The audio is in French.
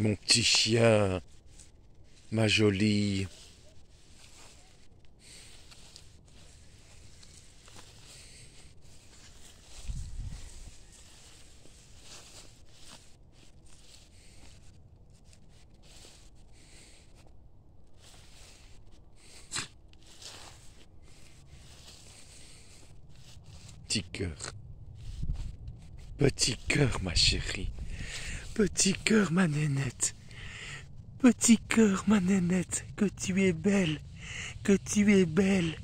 Mon petit chien, ma jolie. Petit cœur. Petit cœur, ma chérie. Petit cœur, ma nénette. Petit cœur, ma nénette, que tu es belle, que tu es belle.